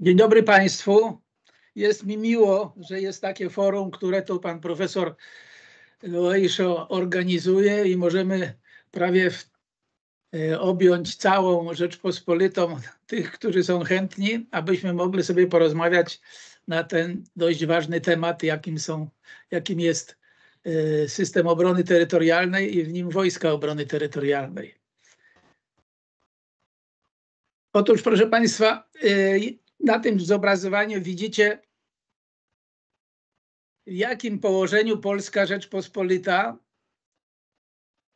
Dzień dobry Państwu. Jest mi miło, że jest takie forum, które tu pan profesor Loejszo organizuje i możemy prawie w, e, objąć całą Rzeczpospolitą tych, którzy są chętni, abyśmy mogli sobie porozmawiać na ten dość ważny temat, jakim, są, jakim jest e, system obrony terytorialnej i w nim wojska obrony terytorialnej. Otóż, proszę Państwa, e, na tym zobrazowaniu widzicie, w jakim położeniu Polska Rzeczpospolita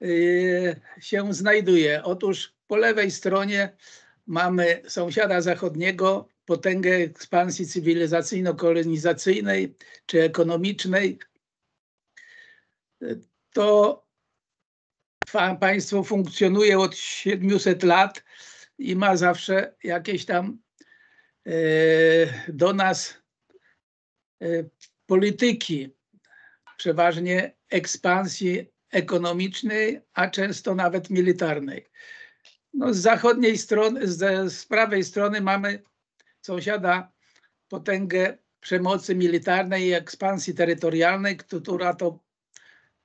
y, się znajduje. Otóż po lewej stronie mamy sąsiada zachodniego, potęgę ekspansji cywilizacyjno-kolonizacyjnej czy ekonomicznej. To państwo funkcjonuje od 700 lat i ma zawsze jakieś tam E, do nas e, polityki, przeważnie ekspansji ekonomicznej, a często nawet militarnej. No, z zachodniej strony, z, z prawej strony mamy sąsiada potęgę przemocy militarnej i ekspansji terytorialnej, która to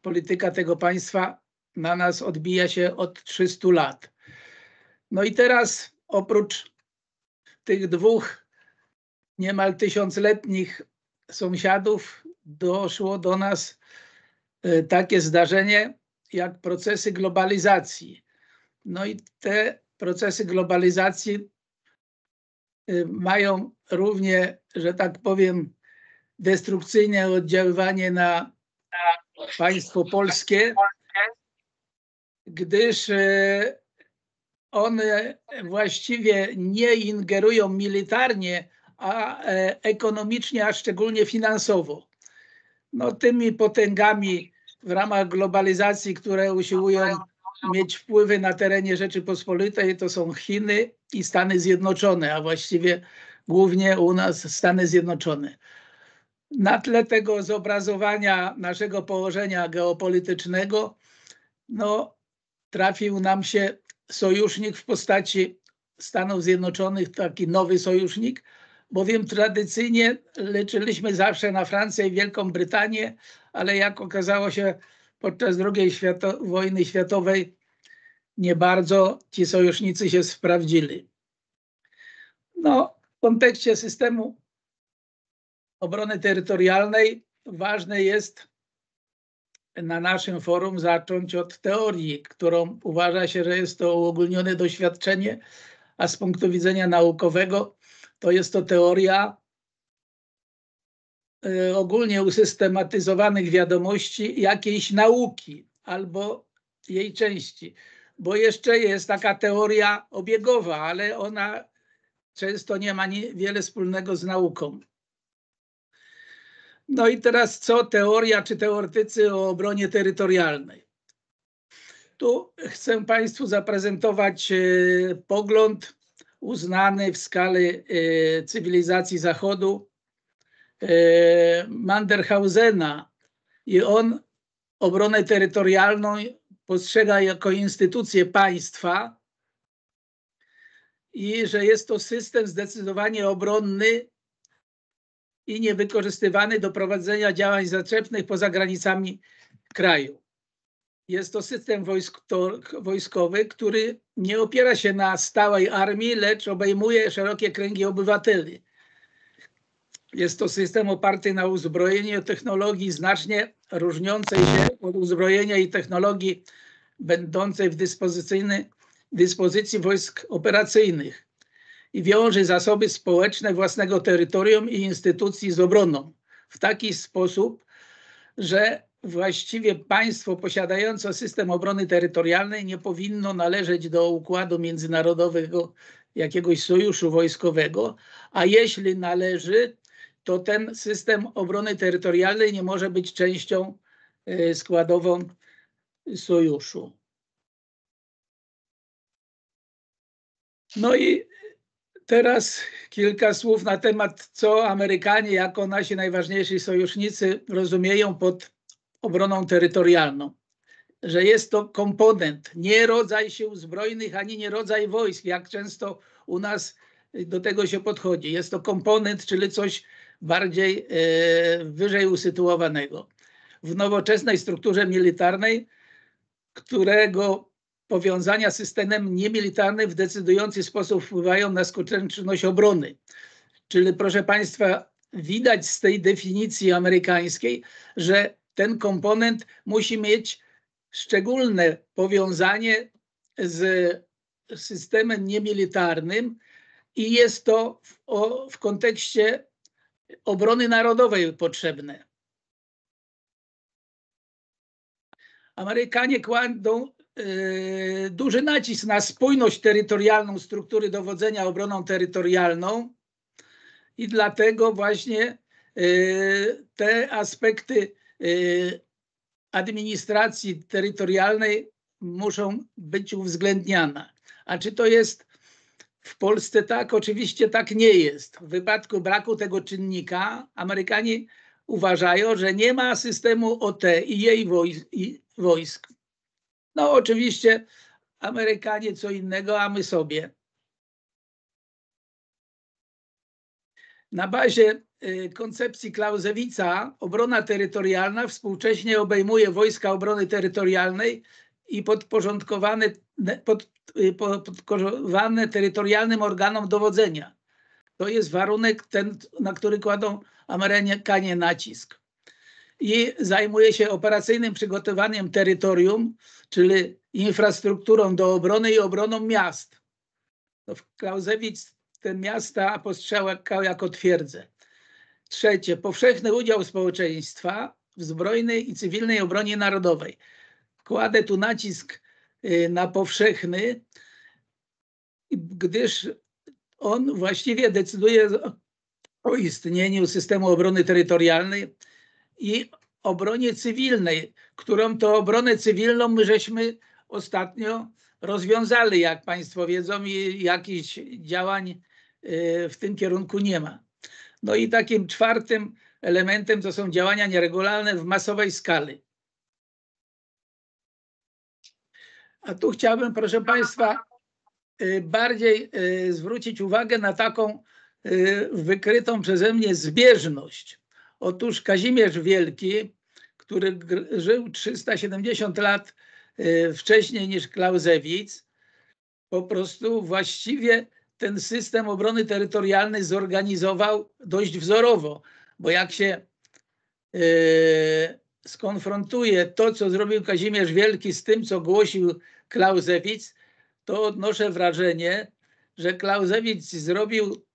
polityka tego państwa na nas odbija się od 300 lat. No i teraz oprócz tych dwóch niemal tysiącletnich sąsiadów doszło do nas e, takie zdarzenie jak procesy globalizacji. No i te procesy globalizacji e, mają równie, że tak powiem, destrukcyjne oddziaływanie na państwo polskie, gdyż e, one właściwie nie ingerują militarnie, a e, ekonomicznie, a szczególnie finansowo. No, tymi potęgami w ramach globalizacji, które usiłują mieć wpływy na terenie Rzeczypospolitej, to są Chiny i Stany Zjednoczone, a właściwie głównie u nas Stany Zjednoczone. Na tle tego zobrazowania naszego położenia geopolitycznego, no, trafił nam się sojusznik w postaci Stanów Zjednoczonych, taki nowy sojusznik, bowiem tradycyjnie liczyliśmy zawsze na Francję i Wielką Brytanię, ale jak okazało się podczas II świato wojny światowej nie bardzo ci sojusznicy się sprawdzili. No, w kontekście systemu obrony terytorialnej ważne jest na naszym forum zacząć od teorii, którą uważa się, że jest to uogólnione doświadczenie, a z punktu widzenia naukowego to jest to teoria y, ogólnie usystematyzowanych wiadomości jakiejś nauki albo jej części. Bo jeszcze jest taka teoria obiegowa, ale ona często nie ma wiele wspólnego z nauką. No i teraz co teoria czy teoretycy o obronie terytorialnej? Tu chcę Państwu zaprezentować e, pogląd uznany w skali e, cywilizacji Zachodu e, Manderhausena i on obronę terytorialną postrzega jako instytucję państwa i że jest to system zdecydowanie obronny i niewykorzystywany do prowadzenia działań zaczepnych poza granicami kraju. Jest to system wojskowy, który nie opiera się na stałej armii, lecz obejmuje szerokie kręgi obywateli. Jest to system oparty na uzbrojeniu technologii znacznie różniącej się od uzbrojenia i technologii będącej w dyspozycji wojsk operacyjnych i wiąże zasoby społeczne własnego terytorium i instytucji z obroną w taki sposób, że właściwie państwo posiadające system obrony terytorialnej nie powinno należeć do układu międzynarodowego jakiegoś sojuszu wojskowego, a jeśli należy, to ten system obrony terytorialnej nie może być częścią e, składową sojuszu. No i Teraz kilka słów na temat, co Amerykanie jako nasi najważniejsi sojusznicy rozumieją pod obroną terytorialną. Że jest to komponent, nie rodzaj sił zbrojnych, ani nie rodzaj wojsk, jak często u nas do tego się podchodzi. Jest to komponent, czyli coś bardziej e, wyżej usytuowanego. W nowoczesnej strukturze militarnej, którego powiązania z systemem niemilitarnym w decydujący sposób wpływają na skuteczność obrony. Czyli proszę Państwa, widać z tej definicji amerykańskiej, że ten komponent musi mieć szczególne powiązanie z systemem niemilitarnym i jest to w, o, w kontekście obrony narodowej potrzebne. Amerykanie kładą duży nacisk na spójność terytorialną struktury dowodzenia obroną terytorialną i dlatego właśnie y, te aspekty y, administracji terytorialnej muszą być uwzględniane. A czy to jest w Polsce tak? Oczywiście tak nie jest. W wypadku braku tego czynnika Amerykanie uważają, że nie ma systemu OT i jej wojsk. No oczywiście Amerykanie co innego, a my sobie. Na bazie y, koncepcji Clausewitza obrona terytorialna współcześnie obejmuje wojska obrony terytorialnej i podporządkowane, pod, y, podporządkowane terytorialnym organom dowodzenia. To jest warunek ten, na który kładą Amerykanie nacisk. I zajmuje się operacyjnym przygotowaniem terytorium, czyli infrastrukturą do obrony i obroną miast. To w Clausewitz te miasta postrzegał jako twierdzę. Trzecie, powszechny udział społeczeństwa w zbrojnej i cywilnej obronie narodowej. Kładę tu nacisk y, na powszechny, gdyż on właściwie decyduje o istnieniu systemu obrony terytorialnej i obronie cywilnej, którą to obronę cywilną my żeśmy ostatnio rozwiązali, jak Państwo wiedzą, i jakichś działań y, w tym kierunku nie ma. No i takim czwartym elementem to są działania nieregularne w masowej skali. A tu chciałbym, proszę Państwa, y, bardziej y, zwrócić uwagę na taką wykrytą przeze mnie zbieżność. Otóż Kazimierz Wielki, który żył 370 lat wcześniej niż Clausewitz, po prostu właściwie ten system obrony terytorialnej zorganizował dość wzorowo, bo jak się skonfrontuje to, co zrobił Kazimierz Wielki z tym, co głosił Clausewitz, to odnoszę wrażenie, że Clausewitz zrobił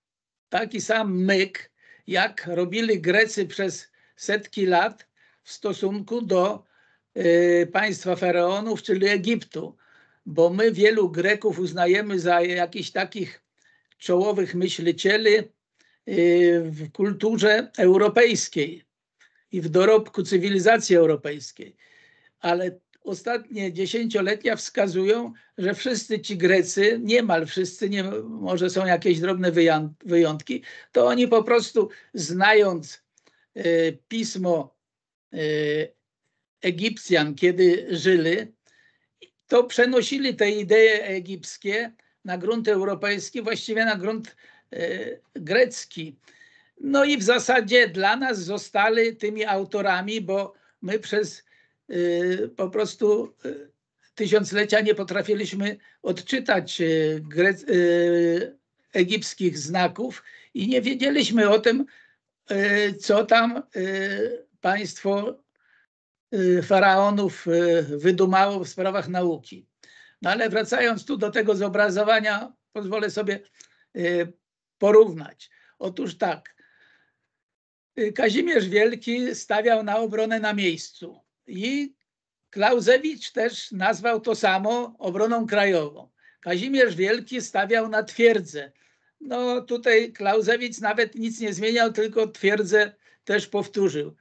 taki sam myk, jak robili Grecy przez setki lat w stosunku do y, państwa faraonów, czyli Egiptu. Bo my wielu Greków uznajemy za jakichś takich czołowych myślicieli y, w kulturze europejskiej i w dorobku cywilizacji europejskiej. Ale ostatnie dziesięciolecia wskazują, że wszyscy ci Grecy, niemal wszyscy, nie, może są jakieś drobne wyjątki, to oni po prostu znając y, pismo y, Egipcjan, kiedy żyli, to przenosili te idee egipskie na grunt europejski, właściwie na grunt y, grecki. No i w zasadzie dla nas zostali tymi autorami, bo my przez po prostu y, tysiąclecia nie potrafiliśmy odczytać y, egipskich znaków i nie wiedzieliśmy o tym, co tam państwo faraonów wydumało w sprawach nauki. No ale wracając tu do tego zobrazowania, pozwolę sobie porównać. Otóż tak, Y, Kazimierz Wielki stawiał na obronę na miejscu i Klauzewicz też nazwał to samo obroną krajową. Kazimierz Wielki stawiał na twierdzę. No tutaj Klauzewicz nawet nic nie zmieniał, tylko twierdzę też powtórzył.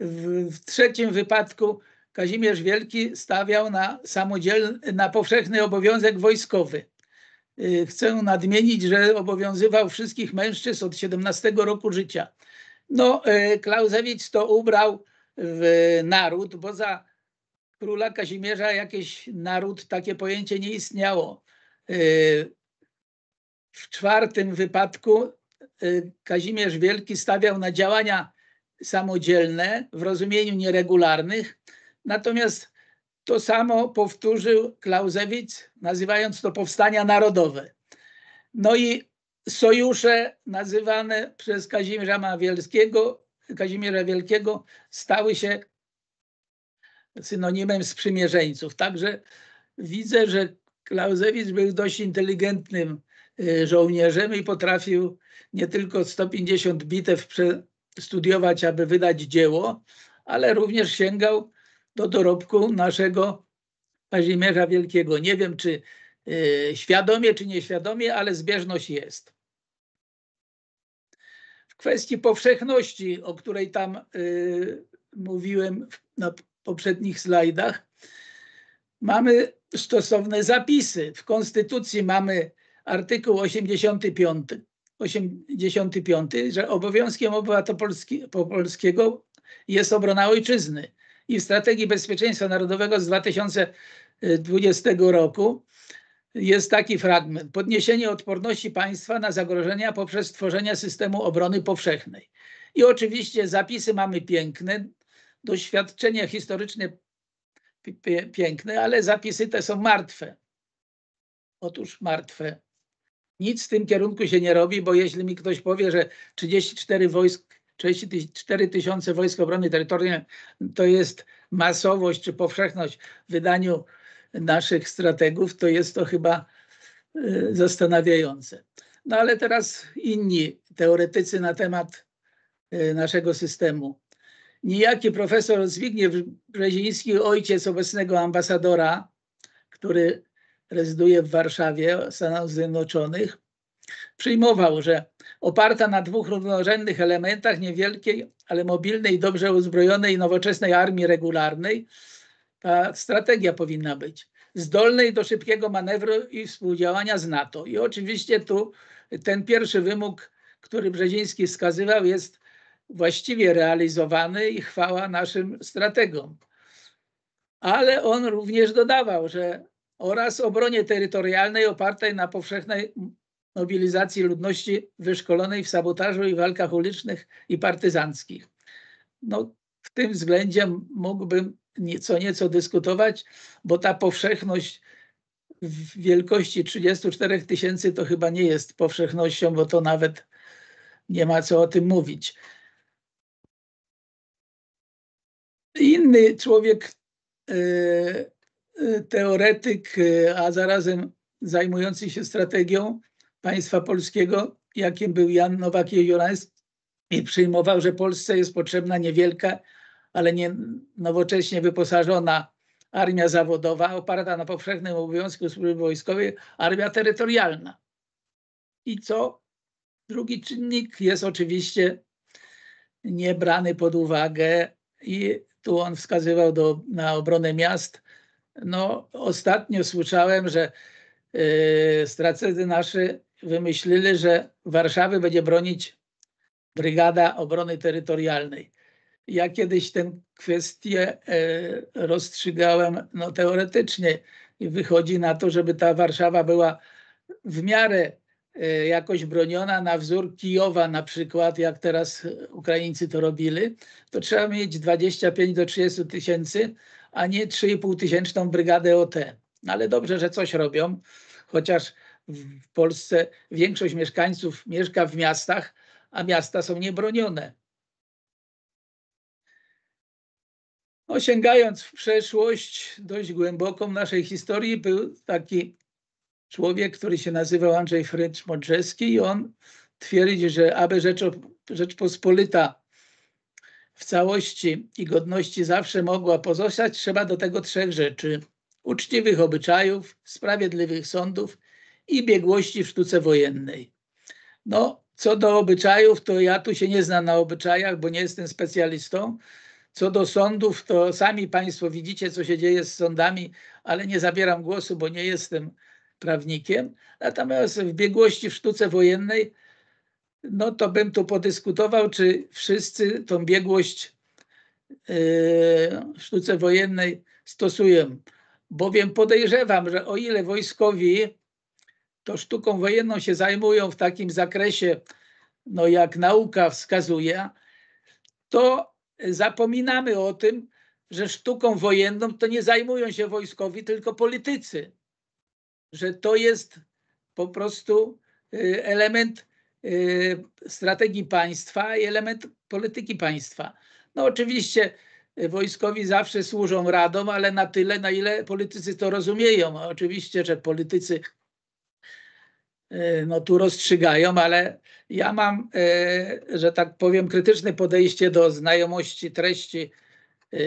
W, w trzecim wypadku Kazimierz Wielki stawiał na samodzielny, na powszechny obowiązek wojskowy. Y, chcę nadmienić, że obowiązywał wszystkich mężczyzn od 17 roku życia. No, e, Klausewicz to ubrał w naród, bo za króla Kazimierza jakieś naród, takie pojęcie nie istniało. E, w czwartym wypadku y, Kazimierz Wielki stawiał na działania samodzielne w rozumieniu nieregularnych, natomiast to samo powtórzył Clausewitz, nazywając to powstania narodowe. No i sojusze nazywane przez Kazimierza Wielkiego, Kazimierza Wielkiego stały się synonimem sprzymierzeńców. Także widzę, że Clausewicz był dość inteligentnym y, żołnierzem i potrafił nie tylko 150 bitew studiować, aby wydać dzieło, ale również sięgał do dorobku naszego Kazimierza Wielkiego. Nie wiem, czy y, świadomie, czy nieświadomie, ale zbieżność jest. W kwestii powszechności, o której tam y, mówiłem na poprzednich slajdach, mamy stosowne zapisy. W Konstytucji mamy artykuł 85, 85 że obowiązkiem obywatela polskiego jest obrona ojczyzny. I w Strategii Bezpieczeństwa Narodowego z 2020 roku jest taki fragment. Podniesienie odporności państwa na zagrożenia poprzez stworzenie systemu obrony powszechnej. I oczywiście zapisy mamy piękne, doświadczenia historyczne piękne, ale zapisy te są martwe. Otóż martwe. Nic w tym kierunku się nie robi, bo jeśli mi ktoś powie, że 34 wojsk, 34 tysiące wojsk obrony terytorialnej to jest masowość czy powszechność w wydaniu naszych strategów, to jest to chyba y, zastanawiające. No ale teraz inni teoretycy na temat y, naszego systemu niejaki profesor Zbigniew Brzeziński, ojciec obecnego ambasadora, który rezyduje w Warszawie, Stanów Zjednoczonych, przyjmował, że oparta na dwóch równorzędnych elementach niewielkiej, ale mobilnej, dobrze uzbrojonej, nowoczesnej armii regularnej, ta strategia powinna być zdolnej do szybkiego manewru i współdziałania z NATO. I oczywiście tu ten pierwszy wymóg, który Brzeziński wskazywał, jest właściwie realizowany i chwała naszym strategom. Ale on również dodawał, że oraz obronie terytorialnej opartej na powszechnej mobilizacji ludności wyszkolonej w sabotażu i walkach ulicznych i partyzanckich. No, w tym względzie mógłbym nieco, nieco dyskutować, bo ta powszechność w wielkości 34 tysięcy to chyba nie jest powszechnością, bo to nawet nie ma co o tym mówić. Inny człowiek, e, e, teoretyk, e, a zarazem zajmujący się strategią państwa polskiego, jakim był Jan Nowak-Jorański, przyjmował, że Polsce jest potrzebna niewielka, ale nie nowocześnie wyposażona armia zawodowa, oparta na powszechnym obowiązku służby wojskowej, armia terytorialna. I co? Drugi czynnik jest oczywiście niebrany pod uwagę i tu on wskazywał do, na obronę miast. No, ostatnio słyszałem, że yy, strategzy nasze wymyślili, że Warszawy będzie bronić Brygada Obrony Terytorialnej. Ja kiedyś tę kwestię yy, rozstrzygałem no, teoretycznie i wychodzi na to, żeby ta Warszawa była w miarę E, jakoś broniona na wzór Kijowa na przykład, jak teraz Ukraińcy to robili, to trzeba mieć 25 do 30 tysięcy, a nie 3,5 tysięczną brygadę OT. No ale dobrze, że coś robią, chociaż w Polsce większość mieszkańców mieszka w miastach, a miasta są niebronione. No, sięgając w przeszłość dość głęboką naszej historii, był taki człowiek, który się nazywał Andrzej Frycz Modrzewski i on twierdzi, że aby Rzeczpospolita w całości i godności zawsze mogła pozostać, trzeba do tego trzech rzeczy. Uczciwych obyczajów, sprawiedliwych sądów i biegłości w sztuce wojennej. No, co do obyczajów, to ja tu się nie znam na obyczajach, bo nie jestem specjalistą. Co do sądów, to sami Państwo widzicie, co się dzieje z sądami, ale nie zabieram głosu, bo nie jestem prawnikiem, natomiast w biegłości w sztuce wojennej, no to bym tu podyskutował, czy wszyscy tą biegłość yy, w sztuce wojennej stosują. Bowiem podejrzewam, że o ile wojskowi to sztuką wojenną się zajmują w takim zakresie, no jak nauka wskazuje, to zapominamy o tym, że sztuką wojenną to nie zajmują się wojskowi, tylko politycy. Że to jest po prostu y, element y, strategii państwa i element polityki państwa. No oczywiście y, wojskowi zawsze służą radą, ale na tyle, na ile politycy to rozumieją. Oczywiście, że politycy no tu rozstrzygają, ale ja mam, że tak powiem, krytyczne podejście do znajomości treści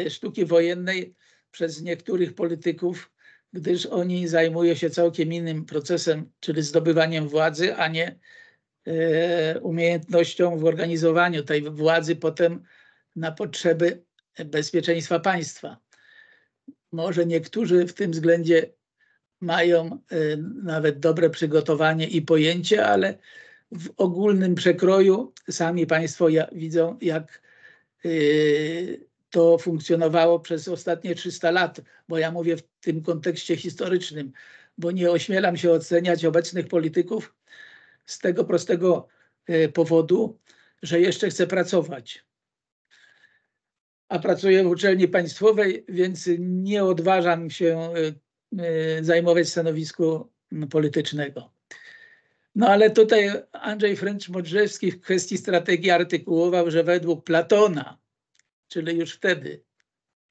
sztuki wojennej przez niektórych polityków, gdyż oni zajmują się całkiem innym procesem, czyli zdobywaniem władzy, a nie e, umiejętnością w organizowaniu tej władzy potem na potrzeby bezpieczeństwa państwa. Może niektórzy w tym względzie mają e, nawet dobre przygotowanie i pojęcie, ale w ogólnym przekroju sami Państwo widzą, jak e, to funkcjonowało przez ostatnie 300 lat, bo ja mówię w tym kontekście historycznym, bo nie ośmielam się oceniać obecnych polityków z tego prostego e, powodu, że jeszcze chcę pracować. A pracuję w uczelni państwowej, więc nie odważam się e, e, zajmować stanowisku politycznego. No ale tutaj Andrzej Fręcz-Modrzewski w kwestii strategii artykułował, że według Platona czyli już wtedy,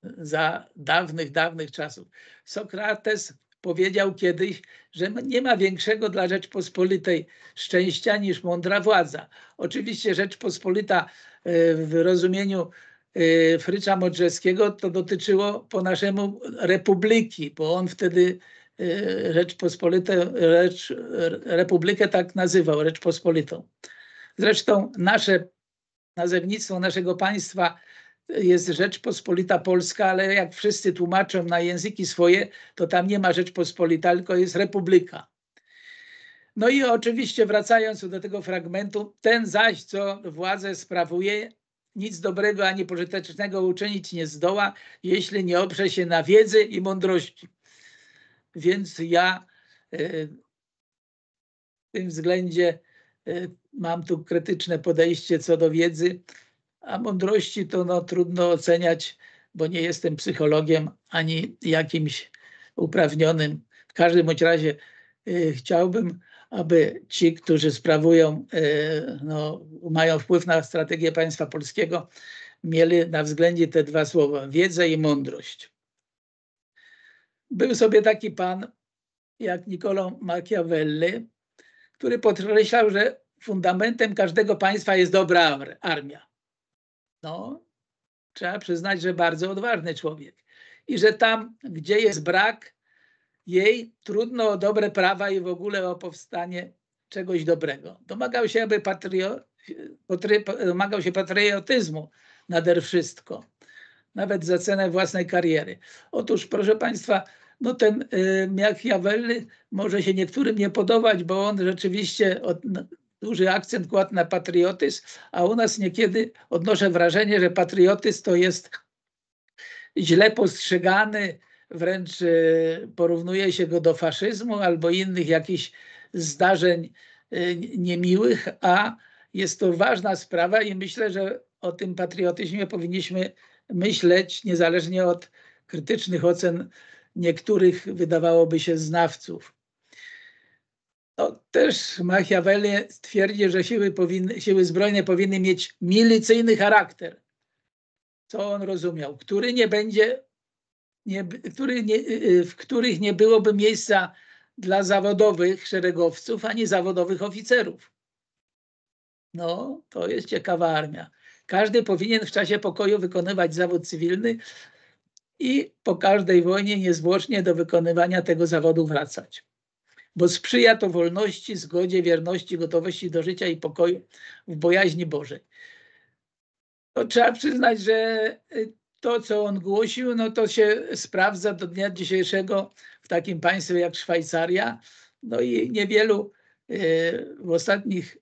za dawnych, dawnych czasów. Sokrates powiedział kiedyś, że nie ma większego dla Rzeczpospolitej szczęścia niż mądra władza. Oczywiście Rzeczpospolita e, w rozumieniu e, Frycza Modrzewskiego to dotyczyło po naszemu republiki, bo on wtedy e, Rzeczpospolitę, Rzecz, Republikę tak nazywał, Rzeczpospolitą. Zresztą nasze nazewnictwo naszego państwa jest Rzeczpospolita Polska, ale jak wszyscy tłumaczą na języki swoje, to tam nie ma Rzeczpospolita, tylko jest Republika. No i oczywiście wracając do tego fragmentu, ten zaś, co władzę sprawuje, nic dobrego ani pożytecznego uczynić nie zdoła, jeśli nie oprze się na wiedzy i mądrości. Więc ja e, w tym względzie e, mam tu krytyczne podejście co do wiedzy a mądrości to no, trudno oceniać, bo nie jestem psychologiem ani jakimś uprawnionym. W każdym bądź razie y, chciałbym, aby ci, którzy sprawują, no, mają wpływ na strategię państwa polskiego, mieli na względzie te dwa słowa: wiedzę i mądrość. Był sobie taki pan jak Niccolo Machiavelli, który podkreślał, że fundamentem każdego państwa jest dobra armia no, trzeba przyznać, że bardzo odważny człowiek. I że tam, gdzie jest brak jej, trudno o dobre prawa i w ogóle o powstanie czegoś dobrego. Domagał się, aby patrio, patry, domagał się patriotyzmu nader wszystko, nawet za cenę własnej kariery. Otóż, proszę Państwa, no ten y, Machiavelli może się niektórym nie podobać, bo on rzeczywiście od, duży akcent kładł na patriotyzm, a u nas niekiedy odnoszę wrażenie, że patriotyzm to jest źle postrzegany, wręcz e, porównuje się go do faszyzmu albo innych jakichś zdarzeń e, niemiłych, a jest to ważna sprawa i myślę, że o tym patriotyzmie powinniśmy myśleć niezależnie od krytycznych ocen niektórych, wydawałoby się, znawców. No, też Machiavelli twierdzi, że siły, powinny, siły zbrojne powinny mieć milicyjny charakter. Co on rozumiał? Który nie będzie, nie, który nie, w których nie byłoby miejsca dla zawodowych szeregowców ani zawodowych oficerów. No, to jest ciekawa armia. Każdy powinien w czasie pokoju wykonywać zawód cywilny i po każdej wojnie niezwłocznie do wykonywania tego zawodu wracać bo sprzyja to wolności, zgodzie, wierności, gotowości do życia i pokoju w bojaźni Bożej. Trzeba przyznać, że y, to, co on głosił, no to się sprawdza do dnia dzisiejszego w takim państwie jak Szwajcaria. No i niewielu y, w ostatnich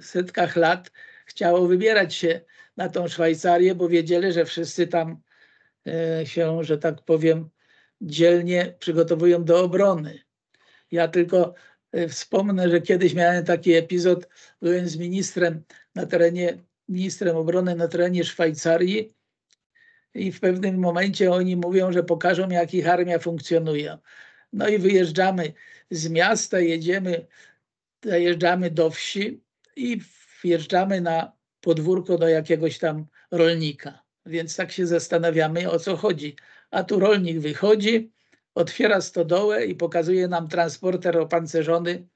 setkach lat chciało wybierać się na tą Szwajcarię, bo wiedzieli, że wszyscy tam y, się, że tak powiem, dzielnie przygotowują do obrony. Ja tylko e, wspomnę, że kiedyś miałem taki epizod, byłem z ministrem na terenie, ministrem obrony na terenie Szwajcarii i w pewnym momencie oni mówią, że pokażą jak ich armia funkcjonuje. No i wyjeżdżamy z miasta, jedziemy, zajeżdżamy do wsi i wjeżdżamy na podwórko do jakiegoś tam rolnika. Więc tak się zastanawiamy, o co chodzi. A tu rolnik wychodzi, otwiera stodołę i pokazuje nam transporter opancerzony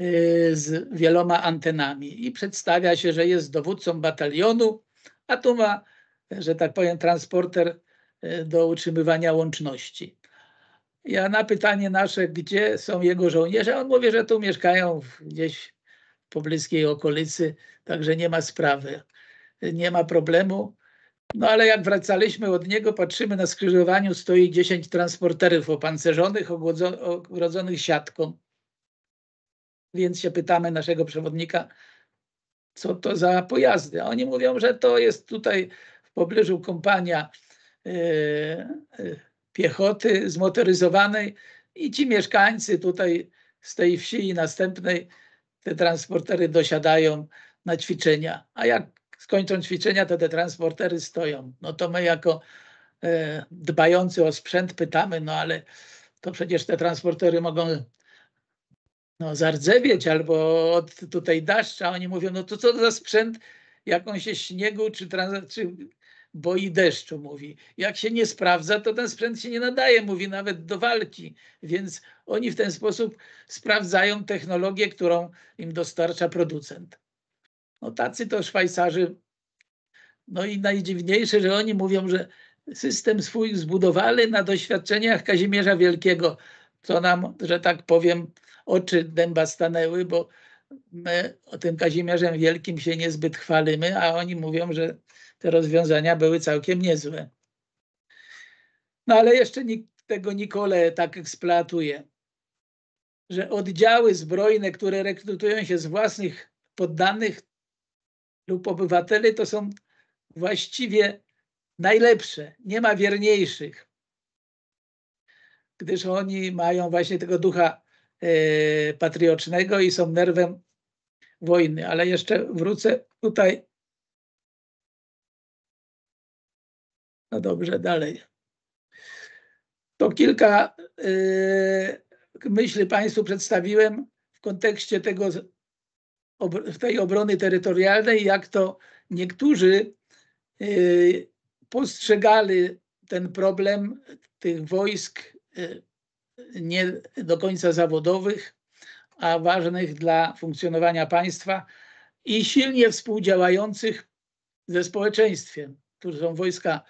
y, z wieloma antenami i przedstawia się, że jest dowódcą batalionu, a tu ma, że tak powiem, transporter y, do utrzymywania łączności. Ja na pytanie nasze, gdzie są jego żołnierze, on mówi, że tu mieszkają gdzieś pobliskiej okolicy, także nie ma sprawy, nie ma problemu. No ale jak wracaliśmy od niego, patrzymy na skrzyżowaniu, stoi 10 transporterów opancerzonych, ogrodzonych siatką. Więc się pytamy naszego przewodnika, co to za pojazdy. A oni mówią, że to jest tutaj w pobliżu kompania yy, piechoty zmotoryzowanej i ci mieszkańcy tutaj z tej wsi i następnej te transportery dosiadają na ćwiczenia. A jak skończą ćwiczenia, to te transportery stoją. No to my jako e, dbający o sprzęt pytamy, no ale to przecież te transportery mogą no, zardzewieć albo od tutaj deszcza. Oni mówią, no to co za sprzęt, jak on się śniegu czy, czy boi deszczu, mówi. Jak się nie sprawdza, to ten sprzęt się nie nadaje, mówi nawet do walki. Więc oni w ten sposób sprawdzają technologię, którą im dostarcza producent. No tacy to Szwajcarzy. No i najdziwniejsze, że oni mówią, że system swój zbudowali na doświadczeniach Kazimierza Wielkiego, co nam, że tak powiem, oczy dęba stanęły, bo my o tym Kazimierzem Wielkim się niezbyt chwalimy, a oni mówią, że te rozwiązania były całkiem niezłe. No ale jeszcze nikt tego Nikole tak eksploatuje, że oddziały zbrojne, które rekrutują się z własnych poddanych lub obywateli, to są właściwie najlepsze, nie ma wierniejszych, gdyż oni mają właśnie tego ducha e, patriotycznego i są nerwem wojny. Ale jeszcze wrócę tutaj No dobrze, dalej. To kilka y, myśli Państwu przedstawiłem w kontekście tego, tej obrony terytorialnej, jak to niektórzy y, postrzegali ten problem tych wojsk y, nie do końca zawodowych, a ważnych dla funkcjonowania państwa i silnie współdziałających ze społeczeństwem, którzy są wojska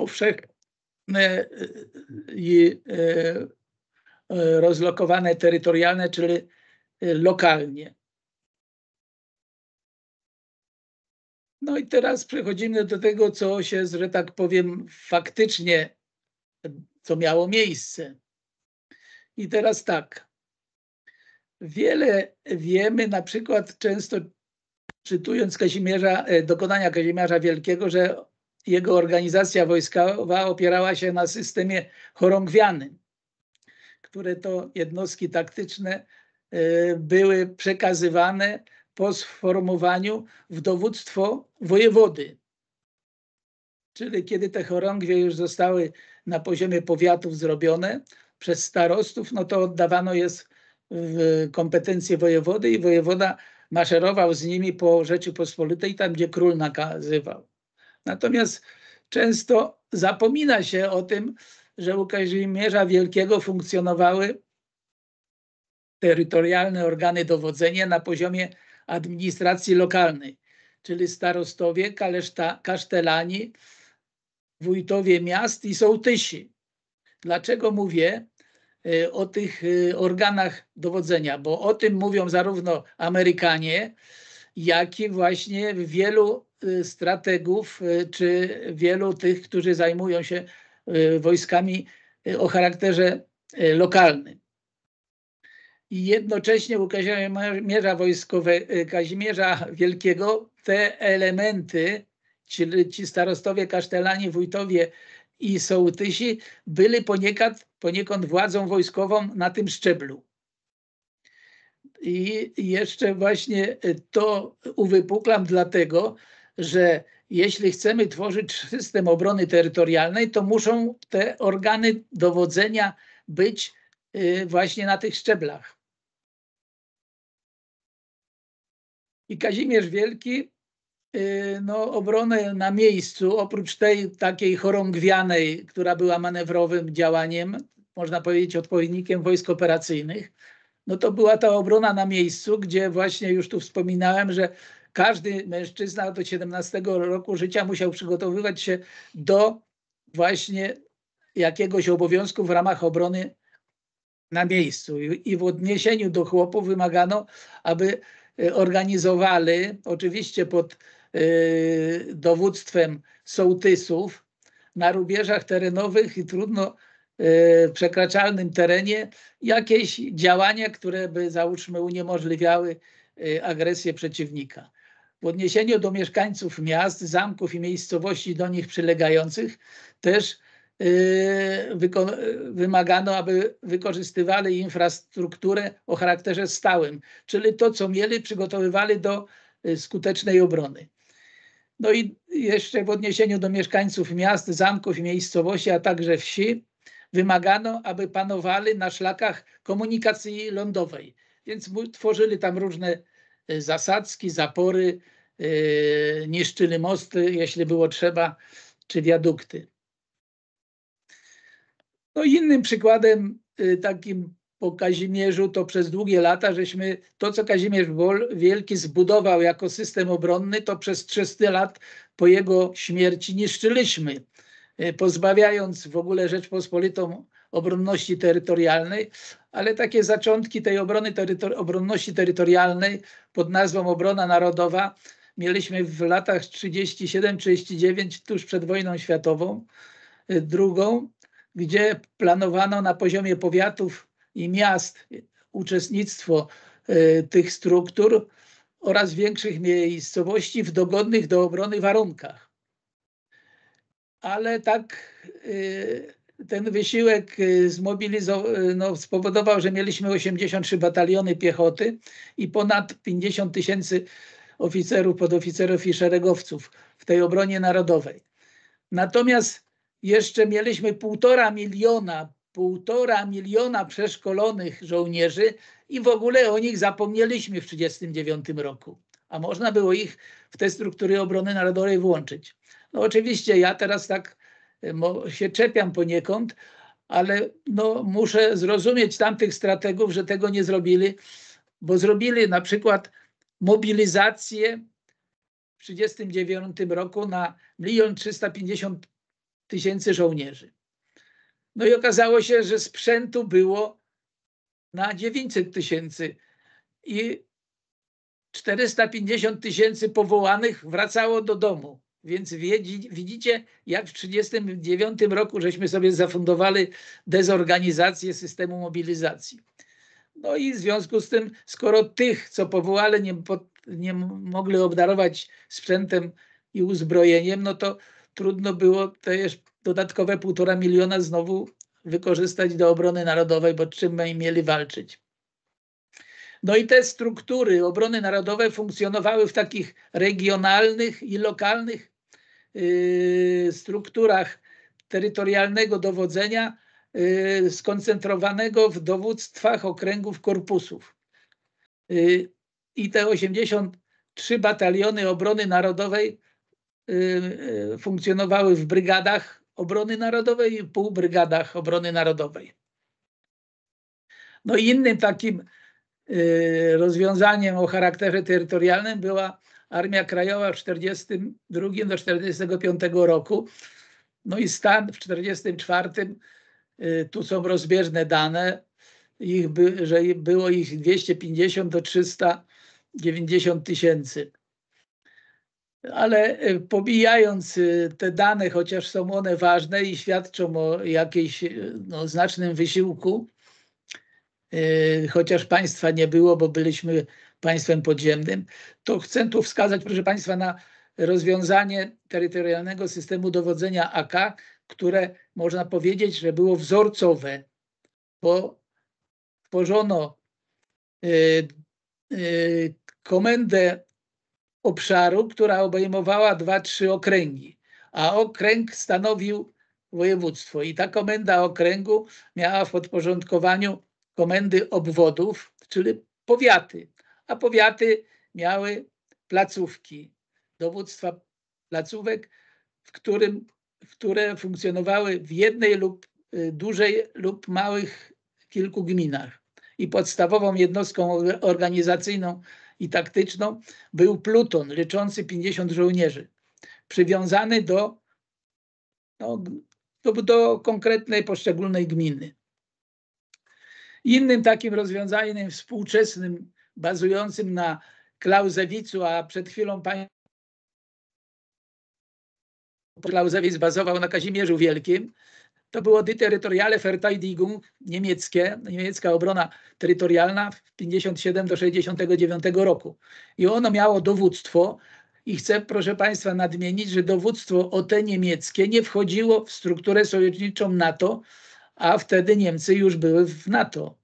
powszechne i e, e, rozlokowane terytorialne, czyli e, lokalnie. No i teraz przechodzimy do tego, co się, że tak powiem, faktycznie, co miało miejsce. I teraz tak. Wiele wiemy, na przykład często czytując Kazimierza, dokonania Kazimierza Wielkiego, że jego organizacja wojskowa opierała się na systemie chorągwianym, które to jednostki taktyczne e, były przekazywane po sformowaniu w dowództwo wojewody. Czyli kiedy te chorągwie już zostały na poziomie powiatów zrobione przez starostów, no to oddawano je w kompetencje wojewody i wojewoda maszerował z nimi po Rzeczypospolitej, tam gdzie król nakazywał. Natomiast często zapomina się o tym, że u Kazimierza Wielkiego funkcjonowały terytorialne organy dowodzenia na poziomie administracji lokalnej, czyli starostowie, kaleszta, kasztelani, wójtowie miast i sołtysi. Dlaczego mówię y, o tych y, organach dowodzenia? Bo o tym mówią zarówno Amerykanie, jak i właśnie wielu y, strategów, y, czy wielu tych, którzy zajmują się y, wojskami o charakterze lokalnym. I jednocześnie u Kazimierza Wojskowe, Kazimierza Wielkiego te elementy, czyli ci starostowie, kasztelani, wójtowie i sołtysi byli poniekąd, poniekąd władzą wojskową na tym szczeblu. I jeszcze właśnie to uwypuklam dlatego, że jeśli chcemy tworzyć system obrony terytorialnej, to muszą te organy dowodzenia być y, właśnie na tych szczeblach. I Kazimierz Wielki y, no, obronę na miejscu, oprócz tej takiej chorągwianej, która była manewrowym działaniem, można powiedzieć odpowiednikiem wojsk operacyjnych, no to była ta obrona na miejscu, gdzie właśnie już tu wspominałem, że każdy mężczyzna do 17 roku życia musiał przygotowywać się do właśnie jakiegoś obowiązku w ramach obrony na miejscu. I w odniesieniu do chłopów wymagano, aby e, organizowali, oczywiście pod y, dowództwem sołtysów, na rubieżach terenowych i trudno przekraczalnym terenie jakieś działania, które by załóżmy uniemożliwiały y, agresję przeciwnika. W odniesieniu do mieszkańców miast, zamków i miejscowości do nich przylegających też yy, wymagano, aby wykorzystywali infrastrukturę o charakterze stałym, czyli to, co mieli, przygotowywali do skutecznej obrony. No i jeszcze w odniesieniu do mieszkańców miast, zamków i miejscowości, a także wsi, wymagano, aby panowali na szlakach komunikacji lądowej. Więc tworzyli tam różne Y, zasadzki, zapory, y, niszczyli mosty, jeśli było trzeba, czy wiadukty. No innym przykładem y, takim po Kazimierzu to przez długie lata, żeśmy to, co Kazimierz Wielki zbudował jako system obronny, to przez 300 lat po jego śmierci niszczyliśmy, pozbawiając w ogóle Rzeczpospolitą obronności terytorialnej, ale takie zaczątki tej obrony terytor obronności terytorialnej pod nazwą Obrona Narodowa mieliśmy w latach 37-39, tuż przed wojną światową, y, drugą, gdzie planowano na poziomie powiatów i miast uczestnictwo y, tych struktur oraz większych miejscowości w dogodnych do obrony warunkach. Ale tak y, ten wysiłek y, y, no, spowodował, że mieliśmy 83 bataliony piechoty i ponad 50 tysięcy oficerów, podoficerów i szeregowców w tej obronie narodowej. Natomiast jeszcze mieliśmy półtora miliona, półtora miliona przeszkolonych żołnierzy i w ogóle o nich zapomnieliśmy w 1939 roku. A można było ich w te struktury obrony narodowej włączyć. No oczywiście ja teraz tak się czepiam poniekąd, ale no, muszę zrozumieć tamtych strategów, że tego nie zrobili, bo zrobili na przykład mobilizację w 1939 roku na 1 350 tysięcy żołnierzy. No i okazało się, że sprzętu było na 900 tysięcy i 450 tysięcy powołanych wracało do domu. Więc widzicie, jak w 1939 roku żeśmy sobie zafundowali dezorganizację systemu mobilizacji. No i w związku z tym, skoro tych, co powołali, nie, nie mogli obdarować sprzętem i uzbrojeniem, no to trudno było też dodatkowe półtora miliona znowu wykorzystać do obrony narodowej, bo czym mieli walczyć. No i te struktury obrony narodowej funkcjonowały w takich regionalnych i lokalnych strukturach terytorialnego dowodzenia y, skoncentrowanego w dowództwach okręgów korpusów. Y, I te 83 bataliony obrony narodowej funkcjonowały w brygadach obrony narodowej i półbrygadach obrony narodowej. No i innym takim rozwiązaniem o charakterze terytorialnym była Armia Krajowa w 1942 do 1945 roku. No i stan w 1944, y, tu są rozbieżne dane, ich by, że było ich 250 do 390 tysięcy. Ale y, pobijając y, te dane, chociaż są one ważne i świadczą o jakimś no, znacznym wysiłku, chociaż państwa nie było, bo byliśmy państwem podziemnym, to chcę tu wskazać, proszę Państwa, na rozwiązanie terytorialnego systemu dowodzenia AK, które można powiedzieć, że było wzorcowe, bo tworzono y, komendę obszaru, która obejmowała dwa, trzy okręgi, a okręg stanowił województwo. I ta komenda okręgu miała w podporządkowaniu komendy obwodów, czyli powiaty, a powiaty miały placówki, dowództwa placówek, w którym, które funkcjonowały w jednej lub y, dużej lub małych kilku gminach. I podstawową jednostką organizacyjną i taktyczną był pluton liczący 50 żołnierzy, przywiązany do, no, do, do konkretnej poszczególnej gminy. Innym takim rozwiązaniem współczesnym, bazującym na Klauzewicu, a przed chwilą pani Clausewitz bazował na Kazimierzu Wielkim, to było Die Territoriale Verteidigung niemieckie, niemiecka obrona terytorialna w 57 do 69 roku. I ono miało dowództwo i chcę, proszę Państwa, nadmienić, że dowództwo OT niemieckie nie wchodziło w strukturę sojuszniczą NATO, a wtedy Niemcy już były w NATO.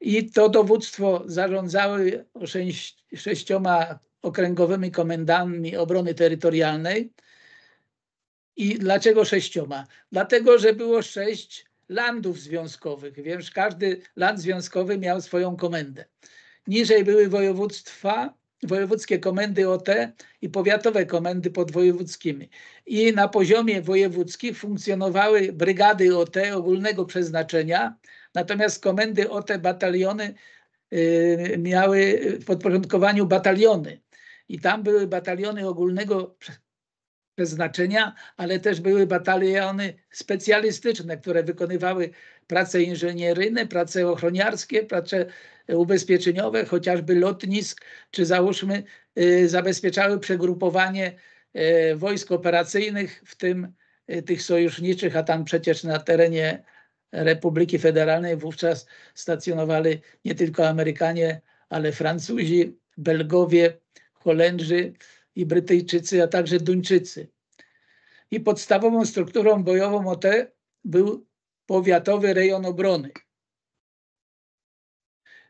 I to dowództwo zarządzały sześć, sześcioma okręgowymi komendami obrony terytorialnej. I dlaczego sześcioma? Dlatego, że było sześć landów związkowych, więc każdy land związkowy miał swoją komendę. Niżej były województwa, wojewódzkie komendy OT i powiatowe komendy podwojewódzkimi. I na poziomie wojewódzkich funkcjonowały brygady OT ogólnego przeznaczenia, natomiast komendy OT bataliony y, miały w podporządkowaniu bataliony. I tam były bataliony ogólnego przeznaczenia, ale też były bataliony specjalistyczne, które wykonywały prace inżynieryjne, prace ochroniarskie, prace ubezpieczeniowe, chociażby lotnisk, czy załóżmy y, zabezpieczały przegrupowanie y, wojsk operacyjnych, w tym tych sojuszniczych, a tam przecież na terenie Republiki Federalnej wówczas stacjonowali nie tylko Amerykanie, ale Francuzi, Belgowie, Holendrzy i Brytyjczycy, a także Duńczycy. I podstawową strukturą bojową OT był powiatowy rejon obrony.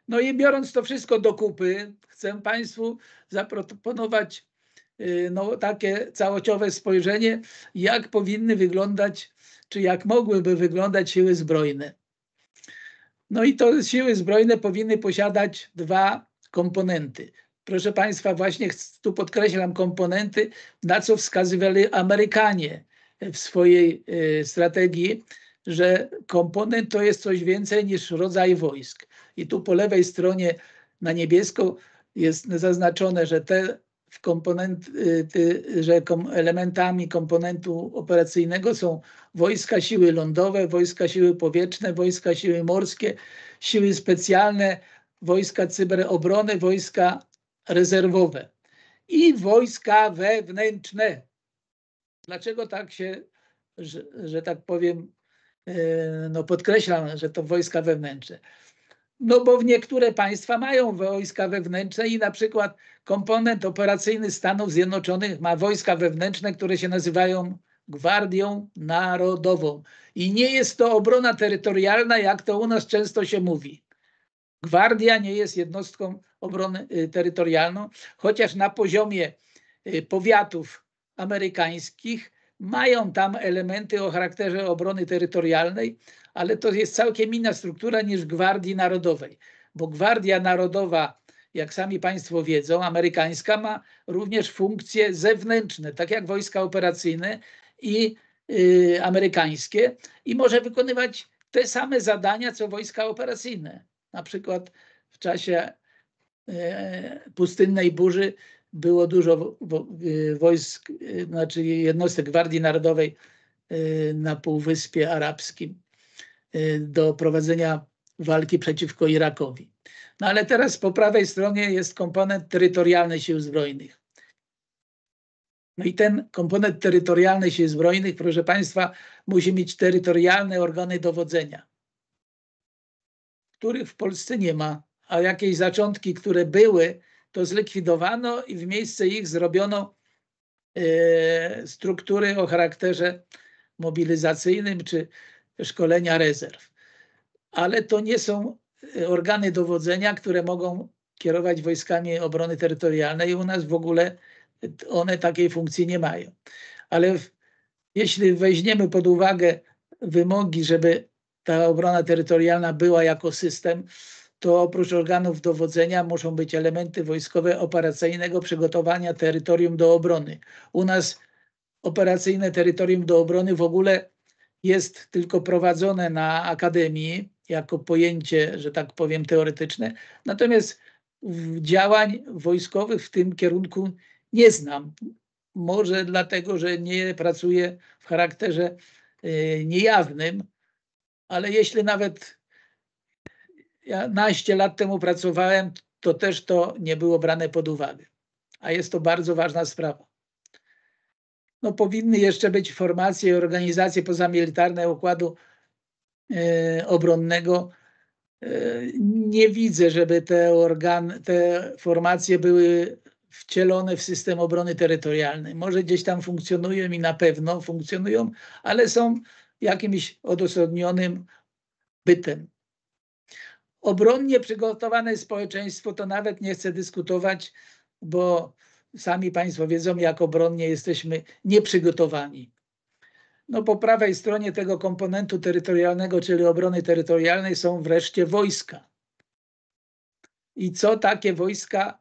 No i biorąc to wszystko do kupy, chcę Państwu zaproponować y, no, takie całościowe spojrzenie, jak powinny wyglądać, czy jak mogłyby wyglądać siły zbrojne. No i to siły zbrojne powinny posiadać dwa komponenty. Proszę Państwa, właśnie tu podkreślam komponenty, na co wskazywali Amerykanie w swojej y, strategii, że komponent to jest coś więcej niż rodzaj wojsk. I tu po lewej stronie na niebiesko jest zaznaczone, że te komponent, y, że elementami komponentu operacyjnego są wojska siły lądowe, wojska siły powietrzne, wojska siły morskie, siły specjalne, wojska cyberobrony, wojska rezerwowe i wojska wewnętrzne. Dlaczego tak się, że, że tak powiem, e, no podkreślam, że to wojska wewnętrzne? No bo w niektóre państwa mają wojska wewnętrzne i na przykład komponent operacyjny Stanów Zjednoczonych ma wojska wewnętrzne, które się nazywają Gwardią Narodową. I nie jest to obrona terytorialna, jak to u nas często się mówi. Gwardia nie jest jednostką obrony y, terytorialną, chociaż na poziomie y, powiatów amerykańskich mają tam elementy o charakterze obrony terytorialnej, ale to jest całkiem inna struktura niż Gwardii Narodowej, bo Gwardia Narodowa, jak sami Państwo wiedzą, amerykańska ma również funkcje zewnętrzne, tak jak wojska operacyjne i y, amerykańskie i może wykonywać te same zadania, co wojska operacyjne. Na przykład w czasie e, pustynnej burzy było dużo e, wojsk, e, znaczy jednostek Gwardii Narodowej na Półwyspie Arabskim do prowadzenia walki przeciwko Irakowi. No ale teraz po prawej stronie jest komponent terytorialny sił zbrojnych. No i ten komponent terytorialny sił zbrojnych, proszę Państwa, musi mieć terytorialne organy dowodzenia których w Polsce nie ma, a jakieś zaczątki, które były, to zlikwidowano i w miejsce ich zrobiono e, struktury o charakterze mobilizacyjnym czy szkolenia rezerw. Ale to nie są organy dowodzenia, które mogą kierować wojskami obrony terytorialnej. U nas w ogóle one takiej funkcji nie mają. Ale w, jeśli weźmiemy pod uwagę wymogi, żeby ta obrona terytorialna była jako system, to oprócz organów dowodzenia muszą być elementy wojskowe operacyjnego przygotowania terytorium do obrony. U nas operacyjne terytorium do obrony w ogóle jest tylko prowadzone na akademii jako pojęcie, że tak powiem, teoretyczne. Natomiast działań wojskowych w tym kierunku nie znam. Może dlatego, że nie pracuję w charakterze y, niejawnym, ale jeśli nawet ja naście lat temu pracowałem, to też to nie było brane pod uwagę. A jest to bardzo ważna sprawa. No, powinny jeszcze być formacje i organizacje pozamilitarne układu e, obronnego. E, nie widzę, żeby te, organ, te formacje były wcielone w system obrony terytorialnej. Może gdzieś tam funkcjonują i na pewno funkcjonują, ale są jakimś odosobnionym bytem. Obronnie przygotowane społeczeństwo to nawet nie chcę dyskutować, bo sami Państwo wiedzą, jak obronnie jesteśmy nieprzygotowani. No po prawej stronie tego komponentu terytorialnego, czyli obrony terytorialnej są wreszcie wojska. I co takie wojska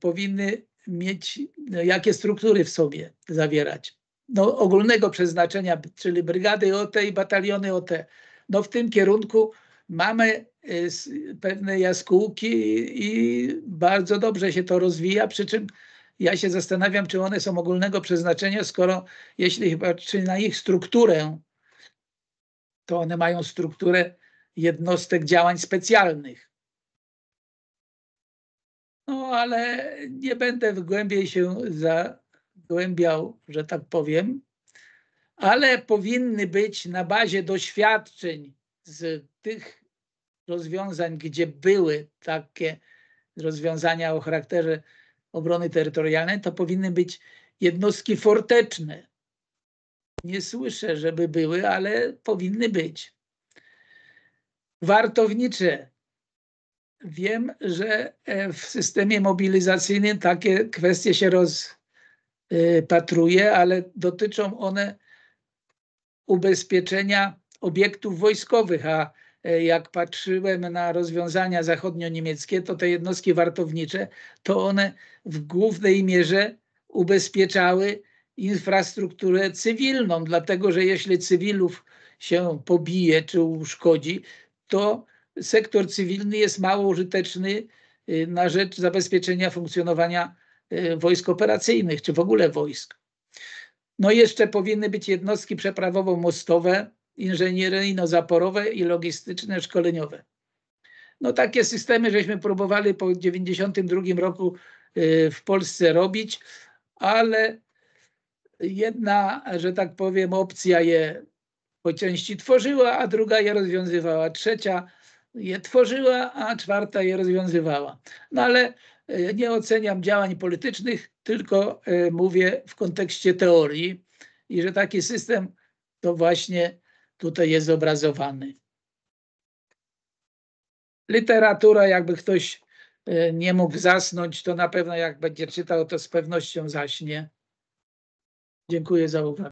powinny mieć, no, jakie struktury w sobie zawierać? No, ogólnego przeznaczenia, czyli brygady OT i bataliony OT. No w tym kierunku mamy y, pewne jaskółki i bardzo dobrze się to rozwija, przy czym ja się zastanawiam, czy one są ogólnego przeznaczenia, skoro jeśli patrzy na ich strukturę, to one mają strukturę jednostek działań specjalnych. No ale nie będę głębiej się zagłębiał, że tak powiem, ale powinny być na bazie doświadczeń z tych rozwiązań, gdzie były takie rozwiązania o charakterze obrony terytorialnej, to powinny być jednostki forteczne. Nie słyszę, żeby były, ale powinny być. Wartownicze. Wiem, że e, w systemie mobilizacyjnym takie kwestie się rozpatruje, ale dotyczą one ubezpieczenia obiektów wojskowych, a e, jak patrzyłem na rozwiązania zachodnio-niemieckie, to te jednostki wartownicze, to one w głównej mierze ubezpieczały infrastrukturę cywilną, dlatego że jeśli cywilów się pobije czy uszkodzi, to sektor cywilny jest mało użyteczny y, na rzecz zabezpieczenia funkcjonowania y, wojsk operacyjnych, czy w ogóle wojsk. No i jeszcze powinny być jednostki przeprawowo-mostowe, inżynieryjno-zaporowe i logistyczne, szkoleniowe. No takie systemy żeśmy próbowali po 1992 roku y, w Polsce robić, ale jedna, że tak powiem, opcja je po części tworzyła, a druga je rozwiązywała. Trzecia je tworzyła, a czwarta je rozwiązywała. No ale y, nie oceniam działań politycznych, tylko y, mówię w kontekście teorii i że taki system to właśnie tutaj jest obrazowany. Literatura, jakby ktoś e, nie mógł zasnąć, to na pewno jak będzie czytał, to z pewnością zaśnie. Dziękuję za uwagę.